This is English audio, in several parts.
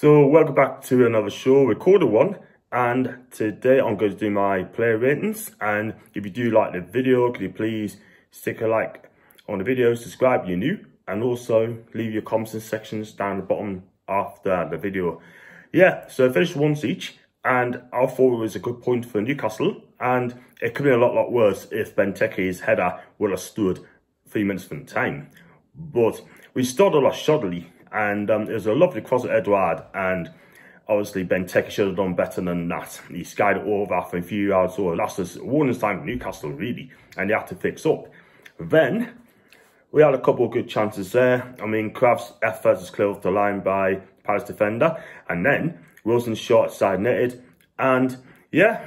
So welcome back to another show, Recorder One, and today I'm going to do my player ratings. And if you do like the video, could you please stick a like on the video, subscribe if you're new, and also leave your comments and sections down the bottom after the video. Yeah, so I finished once each, and I thought it was a good point for Newcastle, and it could be a lot, lot worse if Benteke's header would have stood three minutes from time. But we started lot shoddily and um, it was a lovely cross at Edouard and obviously Benteke should have done better than that. He skied it over after a few yards so last us warning time Newcastle really and they had to fix up. Then we had a couple of good chances there. I mean Krafth's effort was cleared off the line by Palace defender and then Wilson's shot side netted and yeah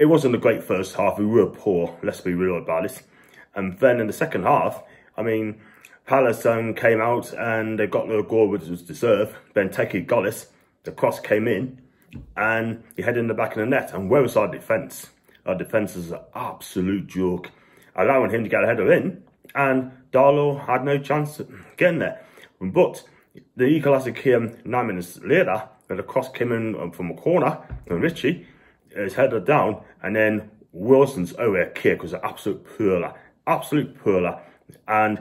it wasn't a great first half. We were poor, let's be real about it. And then in the second half, I mean, Palace um, came out and they got the goal which was deserved. Benteke got it. The cross came in and he headed in the back of the net. And where was our defence? Our defence is an absolute joke. Allowing him to get a header in and Darlow had no chance of getting there. But the equaliser came nine minutes later when the cross came in um, from a corner and Ritchie is headed down and then Wilson's over kick was an absolute pearler. Absolute pearler. And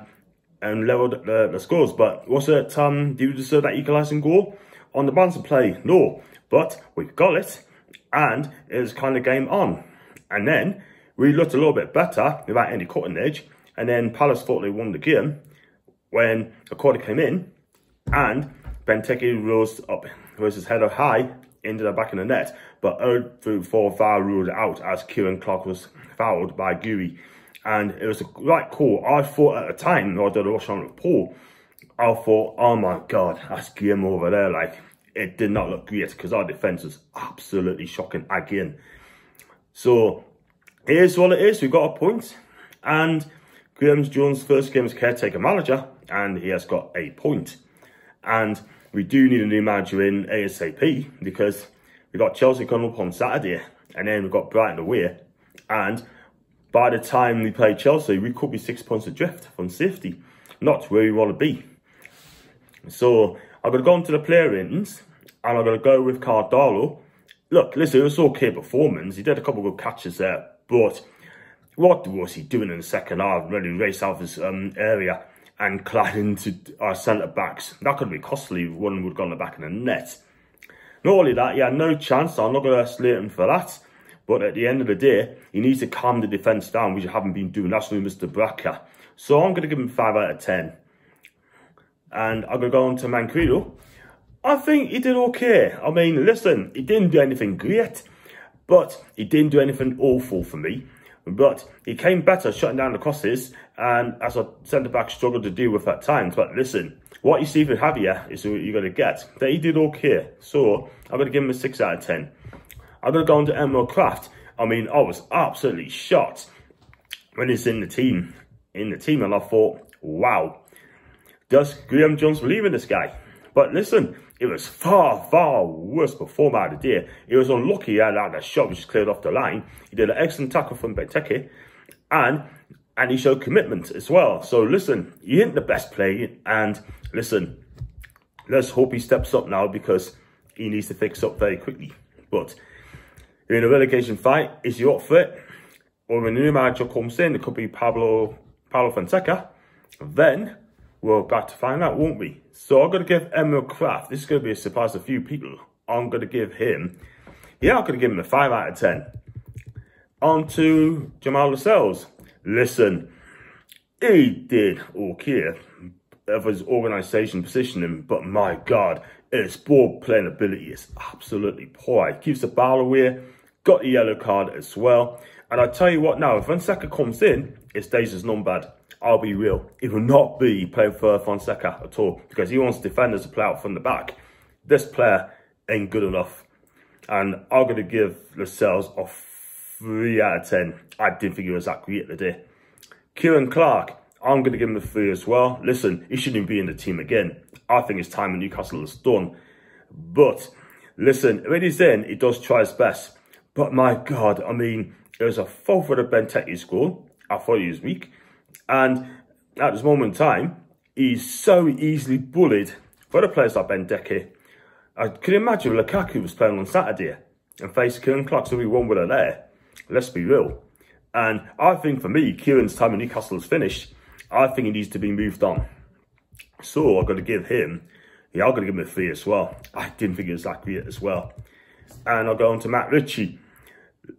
and leveled the, the scores. But was it, um, do you deserve that equalising goal on the balance of play? No, but we got it and it was kind of game on. And then we looked a little bit better without any cutting edge. And then Palace thought they won the game when a quarter came in and Benteke rose up, rose his header high into the back of the net. But 0 through 4 foul ruled out as Ciaran Clark was fouled by Guéhi and it was a right call. I thought at the time, I did a rush on with Paul, I thought, oh my God, that's Guillermo over there. Like, it did not look great because our defence was absolutely shocking again. So, here's what it is. We got a point, and Graeme Jones' first game as caretaker manager, and he has got a point. And we do need a new manager in ASAP because we got Chelsea coming up on Saturday, and then we've got Brighton away, and by the time we play Chelsea, we could be six points adrift from safety, not where we want to be. So I'm going to go into the player ratings, and I'm going to go with Karl Darlow. Look, listen, it was okay performance. He did a couple of good catches there, but what was he doing in the second half? Really race out of his um, area and clad into our centre backs. That could be costly. One would have gone the back in the net. Not only that, he had no chance. I'm not going to slate him for that. But at the end of the day, he needs to calm the defence down, which you haven't been doing. That's with Mr. Bracker. So I'm going to give him 5 out of 10. And I'm going to go on to Manquillo. I think he did okay. I mean, listen, he didn't do anything great, but he didn't do anything awful for me. But he came better shutting down the crosses, and as a centre-back struggled to deal with at times. But listen, what you see from Javier is what you're going to get. That he did okay. So I'm going to give him a 6 out of 10. I'm going to go on to Emil Krafth. I mean, I was absolutely shocked when he's in the team. In the team, and I thought, wow, does Graeme Jones believe in this guy? But listen, it was far, far worse before my idea. He was unlucky had like, a shot which cleared off the line. He did an excellent tackle from Benteke. And and he showed commitment as well. So listen, he ain't the best player. And listen, let's hope he steps up now because he needs to fix up very quickly. But in a relegation fight, is he up for it? Or when the new manager comes in, it could be Pablo, Pablo Fonseca. Then we're about to find out, won't we? So I'm going to give Emil Krafth, this is going to be a surprise to a few people. I'm going to give him, yeah, I'm going to give him a 5 out of 10. On to Jamal Lascelles. Listen, he did okay of his organisation positioning, but my God, his ball playing ability is absolutely poor. He keeps the ball away, got the yellow card as well. And I tell you what now, if Fonseca comes in, his days is numbered. I'll be real. He will not be playing for Fonseca at all because he wants defenders to play out from the back. This player ain't good enough. And I'm going to give Lascelles a 3 out of 10. I didn't think he was that great today. Ciaran Clark, I'm going to give him a 3 as well. Listen, he shouldn't be in the team again. I think his time in Newcastle is done. But, listen, when he's in, he does try his best. But my God, I mean, it was a fault for the Benteke school. I thought he was weak. And at this moment in time, he's so easily bullied by the players like Benteke. I can imagine Lukaku was playing on Saturday and faced Ciaran Clark, so we won with her there. Let's be real. And I think for me, Ciaran's time in Newcastle is finished. I think he needs to be moved on. So I've got to give him, yeah, I've got to give him a three as well. I didn't think it was that great as well. And I'll go on to Matt Ritchie.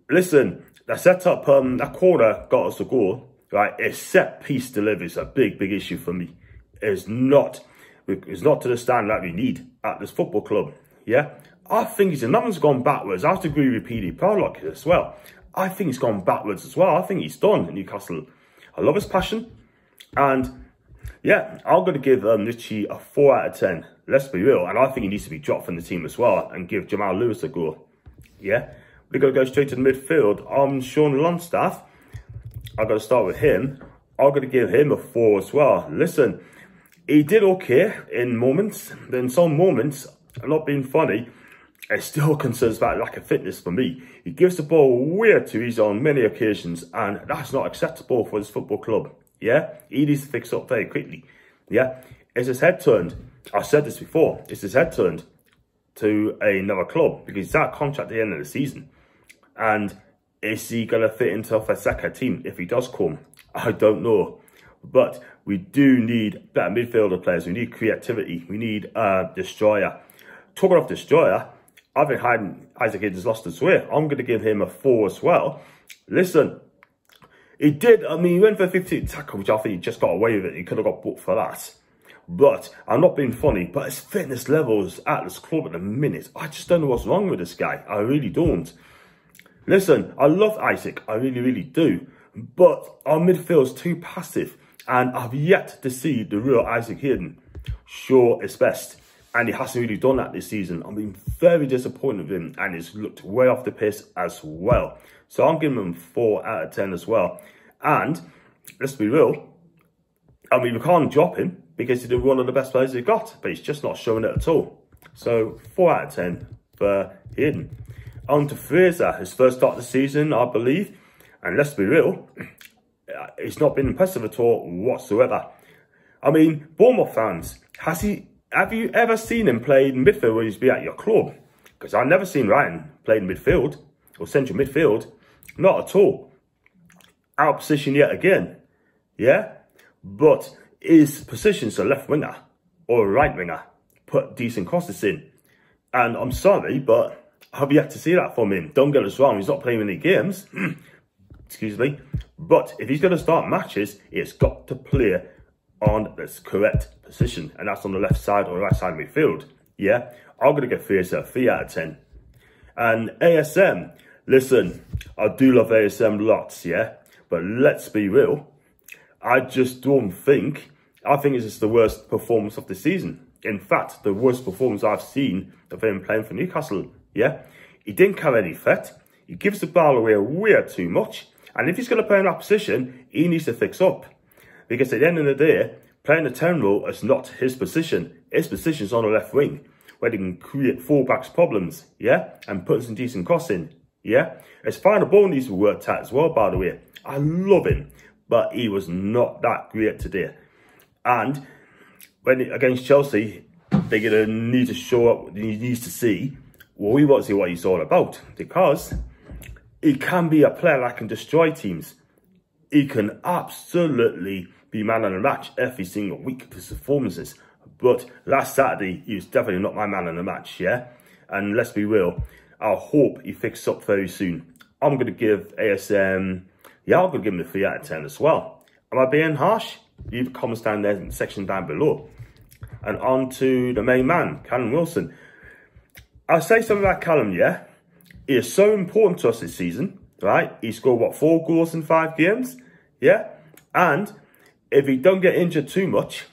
Listen, that set up, um, that corner got us a goal, right? A set piece delivery is a big, big issue for me. It's not, it's not to the standard that we need at this football club, yeah? I think he's, nothing's gone backwards. I have to agree with PD Parlock as well. I think he's gone backwards as well. I think he's done in Newcastle. I love his passion. And yeah, I'm going to give um, Ritchie a 4 out of 10. Let's be real. And I think he needs to be dropped from the team as well and give Jamal Lewis a go. Yeah, we're going to go straight to the midfield. I'm Sean Longstaff. I've got to start with him. I'm going to give him a 4 as well. Listen, he did okay in moments. In some moments, not being funny, it still concerns about lack of fitness for me. He gives the ball way too easy on many occasions, and that's not acceptable for this football club. Yeah, he needs to fix up very quickly. Yeah, is his head turned? I've said this before. Is his head turned to another club because he's out contract at the end of the season, and is he going to fit into a second team if he does come? I don't know. But we do need better midfielder players. We need creativity. We need a destroyer. Talking of destroyer, I think Hayden, Isaac Hayden's lost his way. I'm going to give him a four as well. Listen, he did, I mean, he went for a 15 tackle, which I think he just got away with it. He could have got booked for that. But I'm not being funny, but his fitness levels at this club at the minute, I just don't know what's wrong with this guy. I really don't. Listen, I love Isaac. I really, really do. But our midfield's too passive. And I've yet to see the real Isaac Hayden Sure, it's best. And he hasn't really done that this season. I've been very disappointed with him. And he's looked way off the pace as well. So I'm giving him 4 out of 10 as well. And let's be real, I mean, we can't drop him because he's one of the best players he's got, but he's just not showing it at all. So 4 out of 10 for Hayden. On to Fraser, his first start of the season, I believe. And let's be real, it's not been impressive at all whatsoever. I mean, Bournemouth fans, has he? have you ever seen him play in midfield when he's been at your club? Because I've never seen Ryan play in midfield or central midfield. Not at all. Out of position yet again. Yeah? But his position's a left winger or a right winger. Put decent crosses in. And I'm sorry, but I've yet to see that from him. Don't get us wrong, he's not playing any games. Excuse me. But if he's going to start matches, he's got to play on the correct position. And that's on the left side or right side of midfield. Yeah? I'm going to get Fraser a 3 out of 10. And ASM, Listen, I do love ASM lots, yeah? But let's be real. I just don't think, I think it's just the worst performance of the season. In fact, the worst performance I've seen of him playing for Newcastle, yeah? He didn't carry any threat. He gives the ball away way too much. And if he's going to play in that position, he needs to fix up. Because at the end of the day, playing the 10 role is not his position. His position is on the left wing, where he can create fullbacks problems, yeah? And put some decent crossing. Yeah, his final ball needs to worked out as well, by the way. I love him, but he was not that great today. And when against Chelsea, they're going to need to show up, he needs to see, well, we want to see what he's all about. Because he can be a player that can destroy teams. He can absolutely be man of the match every single week for his performances. But last Saturday, he was definitely not my man of the match, yeah? And let's be real, I hope he fixes up very soon. I'm going to give ASM, I'm going give him a 3 out of 10 as well. Am I being harsh? Leave a comment down there in the section down below. And on to the main man, Callum Wilson. I'll say something about Callum, yeah? He is so important to us this season, right? He scored, what, four goals in five games? Yeah? And if he don't get injured too much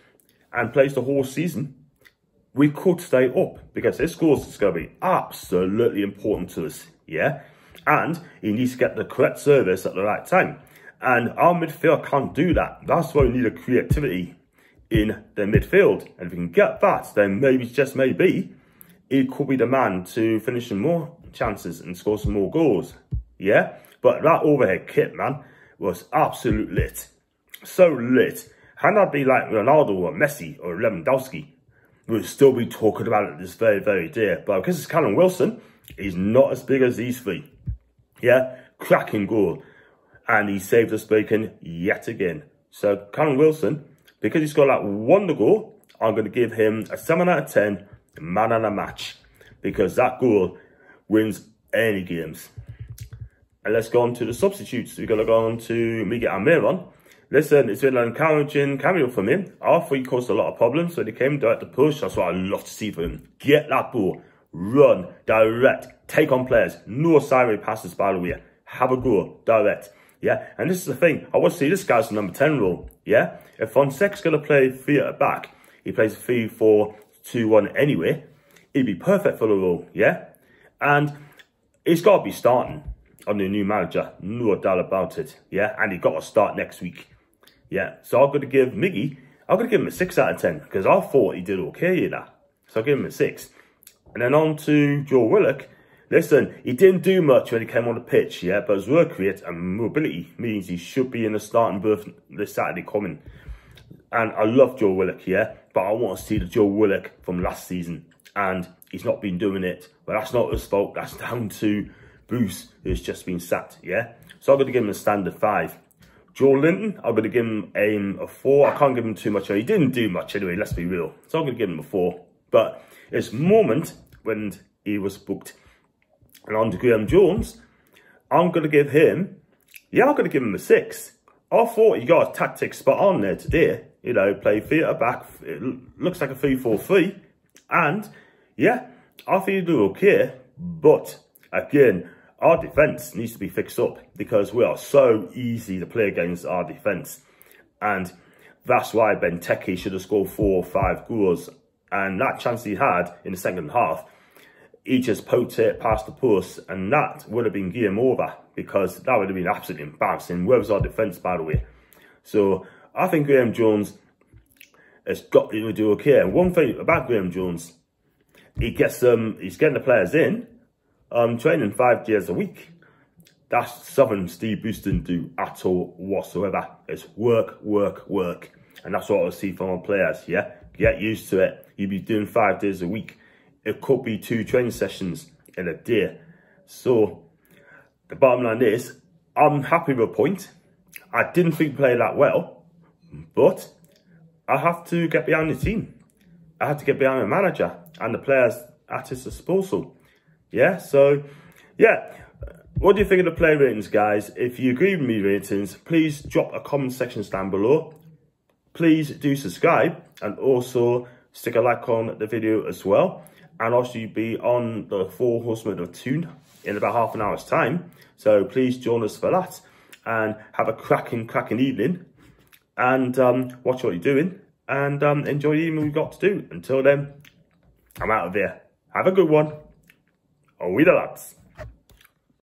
and plays the whole season, we could stay up because this course is going to be absolutely important to us, yeah? And he needs to get the correct service at the right time. And our midfield can't do that. That's why we need a creativity in the midfield. And if we can get that, then maybe, just maybe, he could be the man to finish some more chances and score some more goals. Yeah? But that overhead kit, man, was absolute lit. So lit. Had that be like Ronaldo or Messi or Lewandowski, we'll still be talking about it this very, very day. But because it's Callum Wilson, he's not as big as these three. Yeah, cracking goal. And he saved us bacon yet again. So Callum Wilson, because he's got that one goal, I'm going to give him a 7 out of 10 man of a match. Because that goal wins any games. And let's go on to the substitutes. We're going to go on to Miguel Almiron. Listen, it's been an encouraging cameo from him. Our three caused a lot of problems, so they came direct to push. That's what I love to see from him. Get that ball, run, direct, take on players. No sideways passes, by the way. Have a go, direct. Yeah, and this is the thing. I want to see this guy's number 10 role. Yeah, if Fonseca's going to play three at back, he plays 3 4 2 1 anyway. He'd be perfect for the role. Yeah, and he's got to be starting on the new manager. No doubt about it. Yeah, and he got to start next week. Yeah, so I'm going to give Miggy, I'm going to give him a 6 out of 10 because I thought he did okay in that. So I'll give him a 6. And then on to Joe Willock. Listen, he didn't do much when he came on the pitch, yeah, but his work rate and mobility means he should be in the starting berth this Saturday coming. And I love Joe Willock, yeah, but I want to see the Joe Willock from last season. And he's not been doing it. But that's not his fault. That's down to Bruce, who's just been sacked, yeah? So I'm going to give him a standard 5. Joelinton, I'm going to give him a, a four. I can't give him too much. He didn't do much anyway, let's be real. So I'm going to give him a four. But it's moment when he was booked. And on to Graeme Jones, I'm going to give him, yeah, I'm going to give him a six. I thought he got a tactic spot on there today. You know, play theatre back. It looks like a 3-4-3. And, yeah, I think he do okay. But, again, our defence needs to be fixed up because we are so easy to play against our defence. And that's why Benteke should have scored four or five goals. And that chance he had in the second half, he just poked it past the post. And that would have been game over because that would have been absolutely embarrassing. Where was our defence, by the way? So I think Graeme Jones has got to do okay. And one thing about Graeme Jones, he gets them, um, he's getting the players in um, training five days a week. That's something Steve Bruce didn't do at all whatsoever. It's work, work, work. And that's what I see from our players, yeah? Get used to it. You'll be doing five days a week. It could be two training sessions in a day. So, the bottom line is, I'm happy with a point. I didn't think we played that well, but I have to get behind the team. I have to get behind the manager and the players at his disposal. Yeah, so, yeah. What do you think of the play ratings, guys? If you agree with me ratings, please drop a comment section down below. Please do subscribe and also stick a like on the video as well. And also be on the Four Horsemen of Tune in about half an hour's time. So please join us for that and have a cracking, cracking evening. And um, watch what you're doing and um, enjoy the evening we've got to do. Until then, I'm out of here. Have a good one. Auf Wiedersehen.